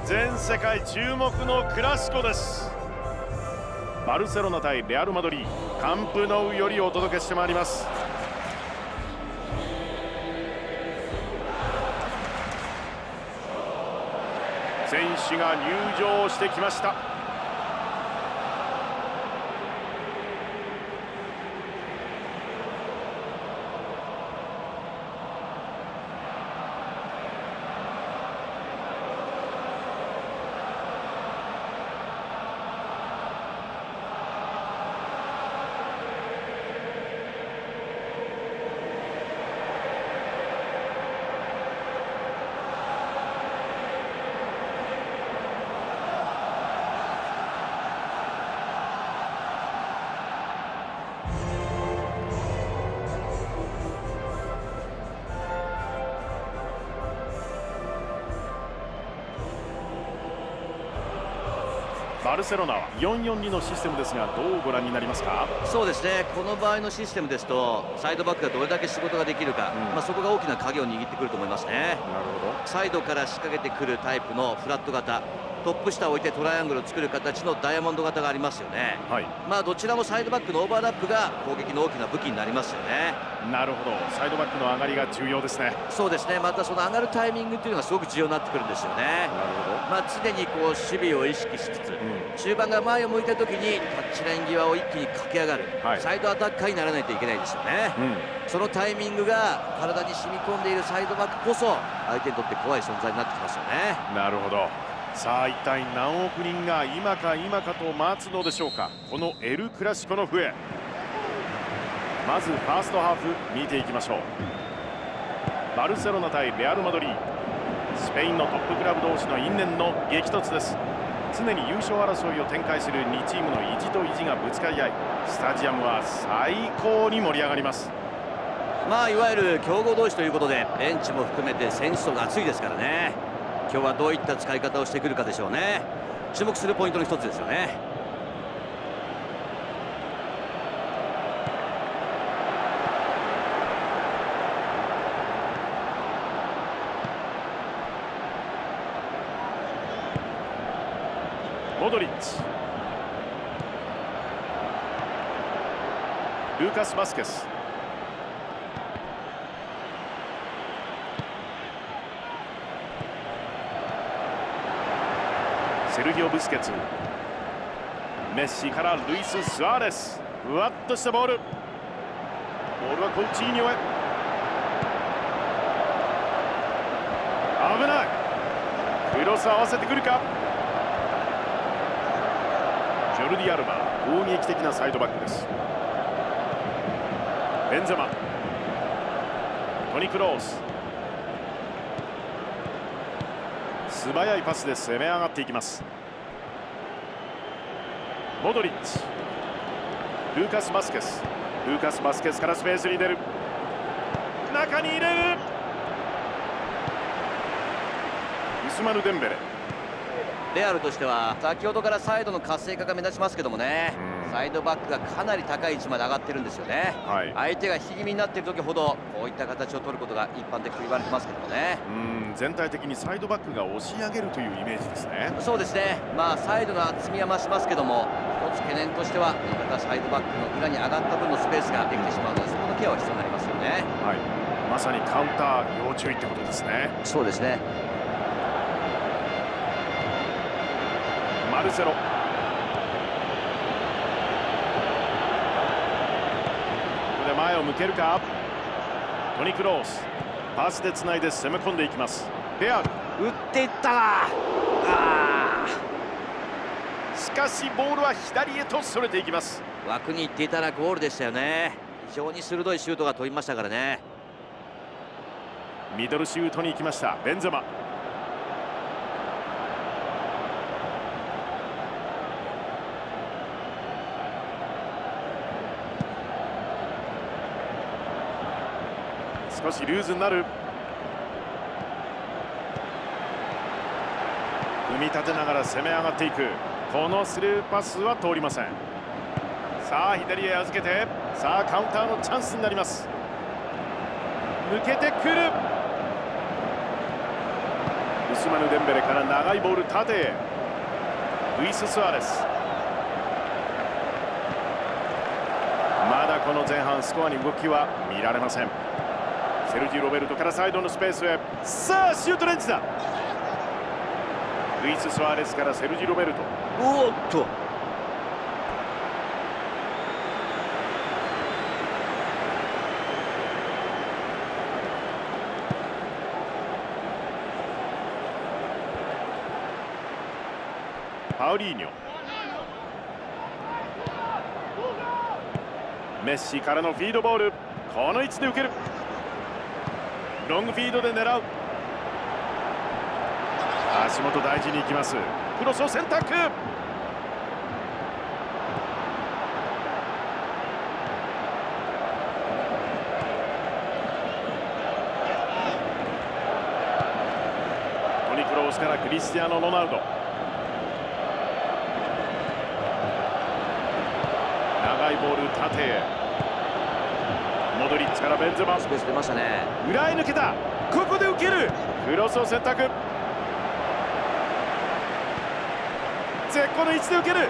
全世界注目のクラシコです。バルセロナ対レアル・マドリーカンプノウよりお届けしてまいります。選手が入場してきました。バルセロナは442のシステムですがどうご覧になりますか？そうですね。この場合のシステムですとサイドバックがどれだけ仕事ができるか、うん、まあ、そこが大きな鍵を握ってくると思いますね。なるほど。サイドから仕掛けてくるタイプのフラット型トップ下を置いてトライアングルを作る形のダイヤモンド型がありますよね、はい、まあどちらもサイドバックのオーバーラップが攻撃の大きな武器になりますよね。なるほど。サイドバックの上がりが重要ですね。そうですね。またその上がるタイミングというのがすごく重要になってくるんですよね。なるほど。まあ常にこう守備を意識しつつ、うん、中盤が前を向いた時にタッチライン際を一気に駆け上がる、はい、サイドアタッカーにならないといけないですよね、うん、そのタイミングが体に染み込んでいるサイドバックこそ相手にとって怖い存在になってきますよね。なるほどさあ一体何億人が今か今かと待つのでしょうか。このエル・クラシコの笛。まずファーストハーフ見ていきましょう。バルセロナ対レアル・マドリー。スペインのトップクラブ同士の因縁の激突です。常に優勝争いを展開する2チームの意地と意地がぶつかり合いスタジアムは最高に盛り上がります。まあいわゆる強豪同士ということでベンチも含めて選手層が厚いですからね。今日はどういった使い方をしてくるかでしょうね。注目するポイントの一つですよね。モドリッチ。ルーカス・バスケス。ルギオ・ブスケツメッシからルイス・スアレス。ふわっとしたボール。ボールはコンチーニョへ。危ない。クロス合わせてくるか。ジョルディ・アルバ攻撃的なサイドバックです。ベンゼマ。トニ・クロース。素早いパスで攻め上がっていきます。モドリッチルーカス・バスケスルーカス・バスケスからスペースに出る。中に入れる。ウスマル・デンベレ。レアルとしては先ほどからサイドの活性化が目立ちますけどもね、サイドバックがかなり高い位置まで上がってるんですよね、はい、相手が引き気味になっている時ほどこういった形を取ることが一般的と言われてますけどもねうん全体的にサイドバックが押し上げるというイメージですね。そうですね。まあサイドの厚みは増しますけども一つ懸念としては味方サイドバックの裏に上がった分のスペースができてしまうのでそこのケアは必要になりますよね。はい。まさにカウンター要注意ってことですね。そうですね。マルセロ。ここで前を向けるか。トニ・クロースパスでつないで攻め込んでいきます。ペアル打っていったあしかしボールは左へとそれていきます。枠に行っていたらゴールでしたよね。非常に鋭いシュートが飛びましたからね。ミドルシュートに行きました。ベンゼマ少しルーズになる。組み立てながら攻め上がっていく。このスルーパスは通りません。さあ左へ預けて。さあカウンターのチャンスになります。抜けてくる。ウスマヌ・デンベレから長いボール縦へルイス・スアレス。まだこの前半スコアに動きは見られません。セルジー・ロベルトからサイドのスペースへ。さあシュートレンジだ。ルイス・スアレスからセルジー・ロベルト。おっと。パウリーニョ。メッシからのフィードボール。この位置で受けるロングフィードで狙う。足元大事にいきます。クロスを選択。トニクロースからクリスティアーノ・ロナウド。長いボール縦へからベンゼマスペース出ましたね。裏へ抜けた。ここで受ける。クロスを選択。絶好の位置で受ける。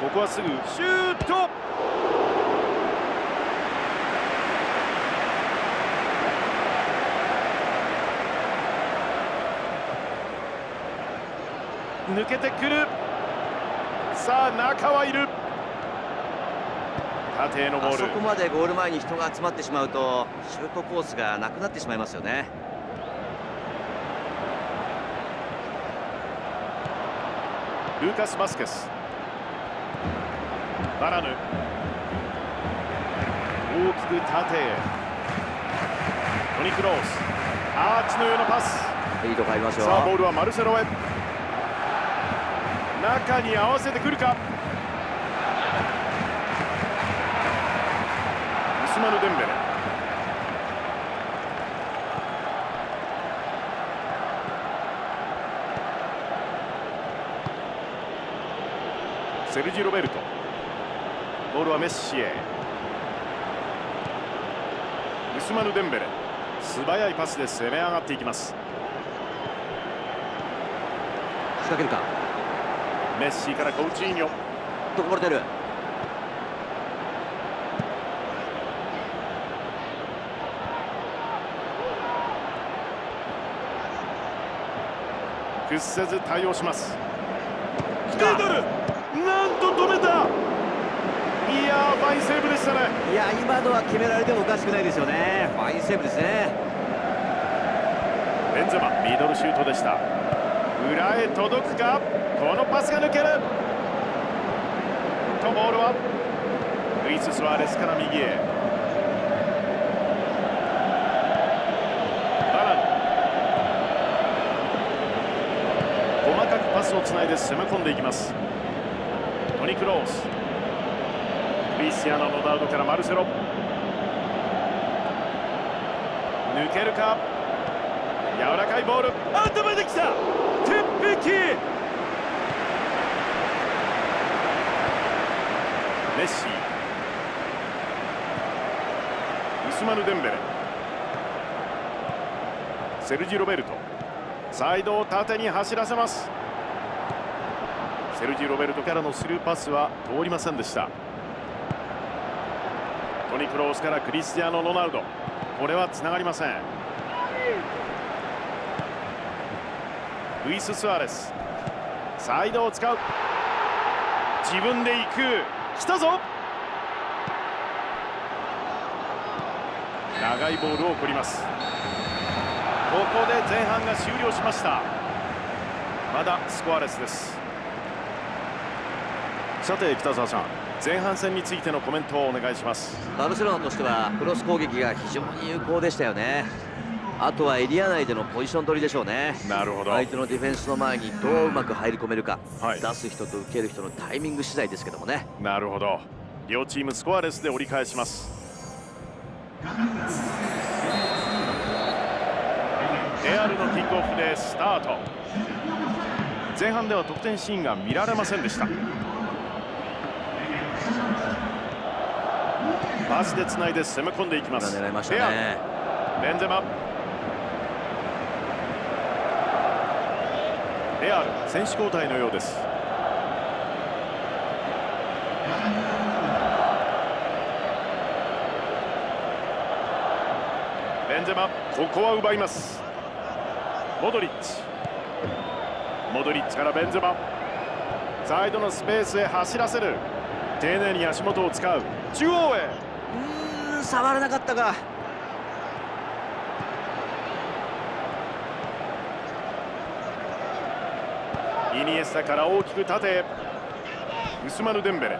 ここはすぐ。シュート。抜けてくる。さあ中はいる縦へのボール。あそこまでゴール前に人が集まってしまうとシュートコースがなくなってしまいますよね。ルーカス・バスケス。バラヌ。大きく縦へ。トニクロース。アーチのようなパス。リード変わりますよさあボールはマルセロへ中に合わせてくるかスマヌ・デンベレ。セルジ・ロベルト。ボールはメッシへ。ウスマヌ・デンベレ。素早いパスで攻め上がっていきます。仕掛けるか？メッシからコウチーニョ。とこぼれてる？屈せず対応します。ミドルなんと止めた。いやーファインセーブでしたね。いや今のは決められてもおかしくないですよね。ファインセーブですね。ベンゼマミドルシュートでした。裏へ届くか？このパスが抜ける。とボールはルイス・スアレスから右へバラン細かくパスをつないで攻め込んでいきます。トニ・クロース。クリスティアーノ・ロナウドからマルセロ。抜けるか？柔らかいボール。頭できた鉄壁！メッシ。ウスマヌ・デンベレ。セルジ・ロベルト。サイドを縦に走らせます。セルジ・ロベルトからのスルーパスは通りませんでした。トニ・クロースからクリスティアーノ・ロナウド。これはつながりません。ルイス・スアレス。サイドを使う。自分で行く。来たぞ。長いボールを送ります。ここで前半が終了しました。まだスコアレスです。さて北澤さん前半戦についてのコメントをお願いします。バルセロナとしてはクロス攻撃が非常に有効でしたよね。あとはエリア内でのポジション取りでしょうね。なるほど。相手のディフェンスの前にどううまく入り込めるか、はい。出す人と受ける人のタイミング次第ですけどもね。なるほど。両チームスコアレスで折り返します。レアルのキックオフでスタート。前半では得点シーンが見られませんでしたパスでつないで攻め込んでいきます。狙いましたね。ベンゼマレア。ル選手交代のようです。ベンゼマここは奪います。モドリッチモドリッチからベンゼマサイドのスペースへ走らせる。丁寧に足元を使う。中央へうん触らなかったか。イニエスタから大きく縦へ。ウスマヌ・デンベレ。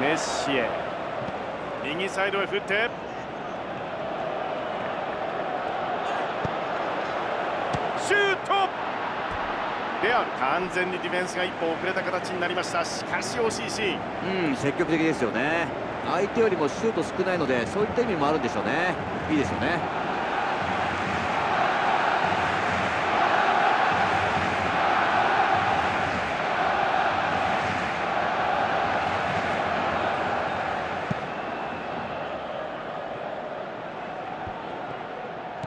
メッシへ。右サイドへ振ってシュートレアル完全にディフェンスが一歩遅れた形になりました。しかし惜しいシーン。うん積極的ですよね。相手よりもシュート少ないのでそういった意味もあるんでしょうね。いいですよね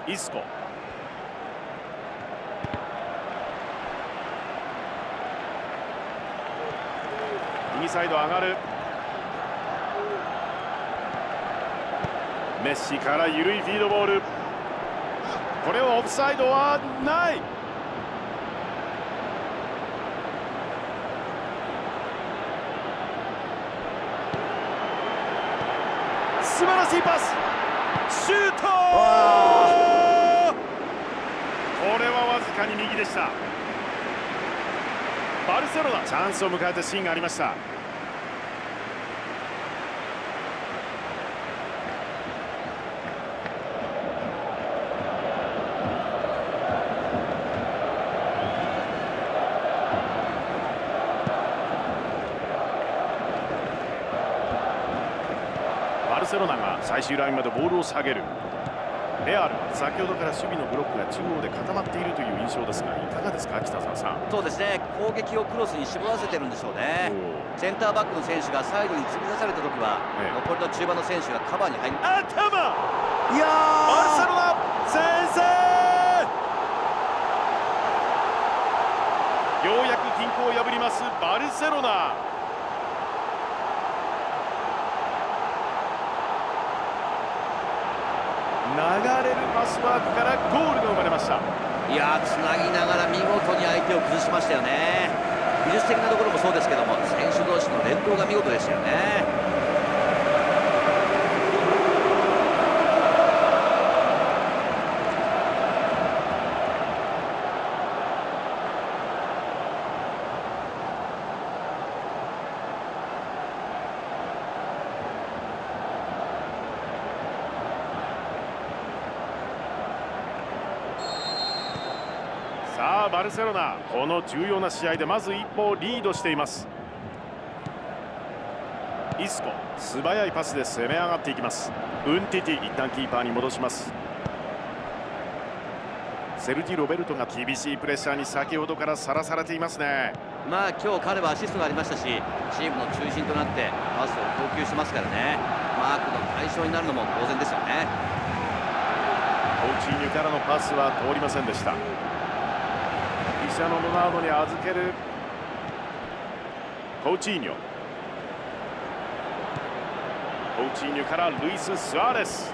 イスコ上がる。メッシから緩いフィードボール。これはオフサイドはない。素晴らしいパス。シュートこれはわずかに右でした。バルセロナ。チャンスを迎えたシーンがありました。ルセロナが最終ラインまでボールを下げるレアル先ほどから守備のブロックが中央で固まっているという印象ですがいかがですか北澤さん。そうですね攻撃をクロスに絞らせてるんでしょうね。センターバックの選手がサイドに突き出された時は、ええ、残りの中盤の選手がカバーに入る。頭いやバルセロナ先制。ようやく均衡を破りますバルセロナ流れるパスワークからゴールが生まれました。いやつなぎながら見事に相手を崩しましたよね。技術的なところもそうですけども選手同士の連動が見事でしたよねバルセロナこの重要な試合でまず一歩リードしています。イスコ素早いパスで攻め上がっていきます。ウンティティ一旦キーパーに戻します。セルジ・ロベルトが厳しいプレッシャーに先ほどからさらされていますね。まあ今日彼はアシストがありましたしチームの中心となってパスを供給しますからね。マークの対象になるのも当然ですよね。コーチーニュからのパスは通りませんでしたシャノ・ロナウドに預ける。コーチーニョ。コーチーニョからルイス・スアレス。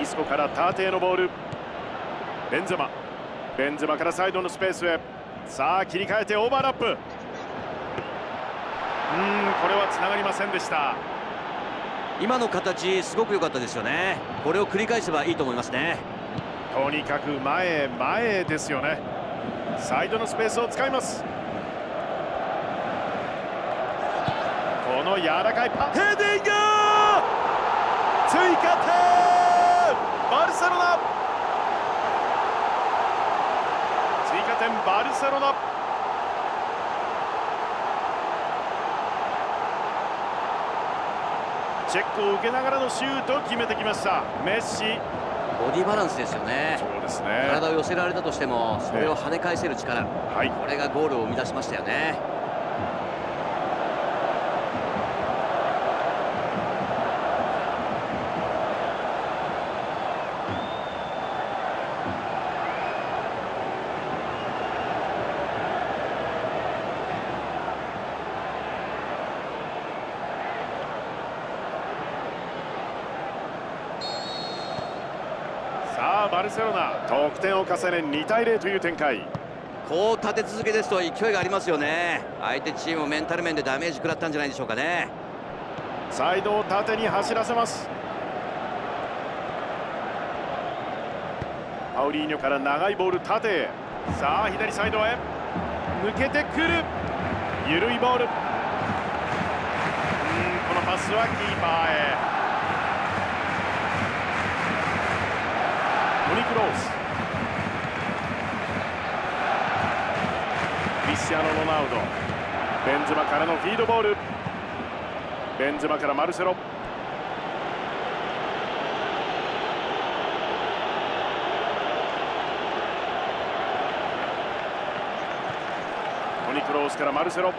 イスコからターテへのボール。ベンゼマ。ベンゼマからサイドのスペースへ。さあ切り替えてオーバーラップ。うんこれはつながりませんでした。今の形すごく良かったですよね。これを繰り返せばいいと思いますね。とにかく前へ前へですよね。サイドのスペースを使います。この柔らかいパヘディング!追加点!バルセロナ。追加点バルセロナチェックを受けながらのシュートを決めてきました。メッシ。ボディバランスですよね。そうですね。体を寄せられたとしてもそれを跳ね返せる力、はい、これがゴールを生み出しましたよねさあバルセロナ得点を重ね2対0という展開。こう立て続けですと勢いがありますよね。相手チームもメンタル面でダメージ食らったんじゃないでしょうかね。サイドを縦に走らせます。パウリーニョから長いボール縦へさあ左サイドへ。抜けてくる。緩いボール。うんこのパスはキーパーへ。トニ・クロースクリスティアーノ・ロナウド。ベンズマからのフィードボール。ベンズマからマルセロ。トニ・クロースからマルセロ。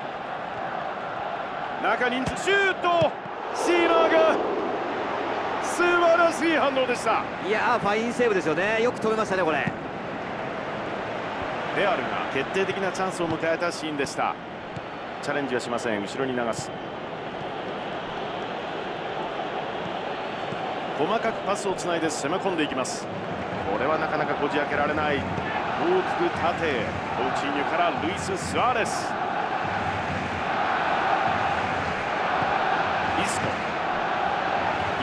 中人数シュート。シーナーが。素晴らしい反応でした。いやファインセーブですよね。よく止めましたねこれ。レアルが決定的なチャンスを迎えたシーンでした。チャレンジはしません。後ろに流す。細かくパスをつないで攻め込んでいきます。これはなかなかこじ開けられない。大きく縦へ。オウチーニュからルイス・スアレス。イスコ。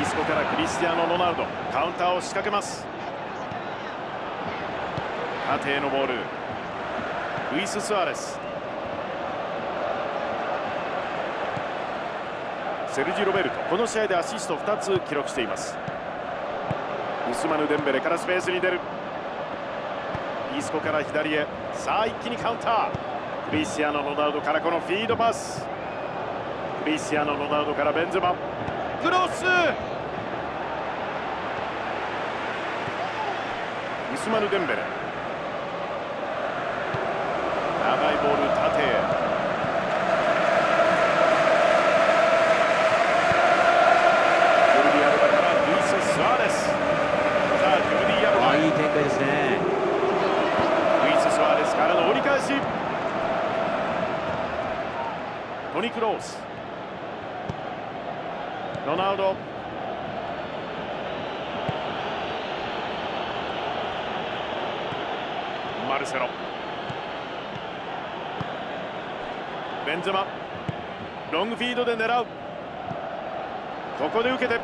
イスコからクリスティアーノ・ロナウド。カウンターを仕掛けます。縦へのボール。ルイス・スアレスセルジ・ロベルトこの試合でアシスト2つ記録しています。ウスマヌ・デンベレからスペースに出る。イスコから左へ。さあ一気にカウンター。クリスティアーノ・ロナウドからこのフィードパス。クリスティアーノ・ロナウドからベンゼマ。クロス。ウスマヌ・デンベレ長いボール縦へ。いい展開ですね。ルイス・スアレスからの折り返し。トニ・クロース。ロナウド。マルセロベンゼマ。ロングフィードで狙う。ここで受けて。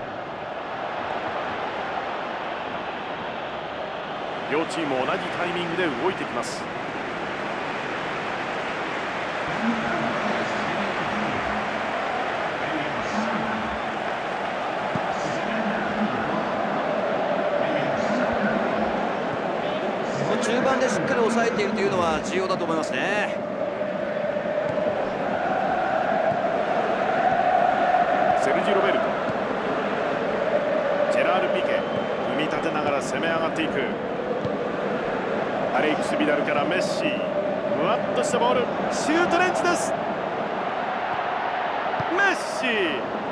両チーム同じタイミングで動いてきます。中盤でしっかり抑えているというのは重要だと思いますね。セルジ・ロベルト。ジェラール・ピケ。組み立てながら攻め上がっていく。アレックス・ビダルからメッシ。ふわっとしたボール。シュートレンチです。メッシ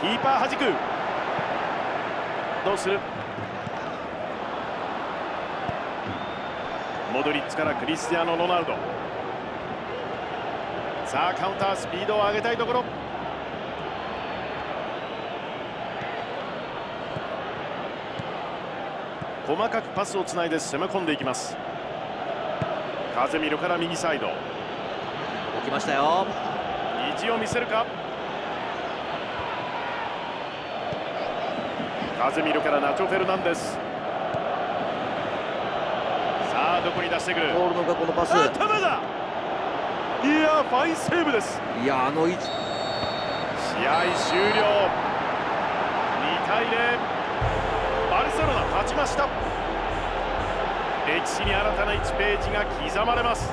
キーパーはじくどうするモドリッチからクリスティアーノ・ロナウド。さあカウンタースピードを上げたいところ。細かくパスをつないで攻め込んでいきます。カゼミロから右サイド。起きましたよ。意地を見せるかカゼミロからナチョ・フェルナンデス。さあどこに出してくる？ゴールのがこのパス。あダメだいやファインセーブです。いやあの位置。試合終了。2対0バルセロナ勝ちました。歴史に新たな1ページが刻まれます。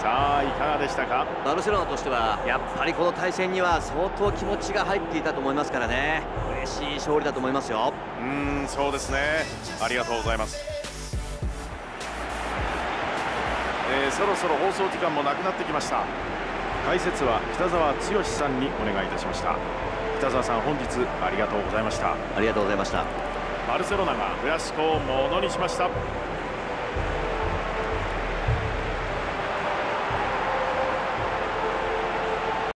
さあいかがでしたか？バルセロナとしてはやっぱりこの対戦には相当気持ちが入っていたと思いますからね嬉しい勝利だと思いますよ。うーんそうですね。ありがとうございます、えーそろそろ放送時間もなくなってきました。解説は北澤剛さんにお願いいたしました。北澤さん本日ありがとうございました。ありがとうございました。バルセロナがクラシコをものにしました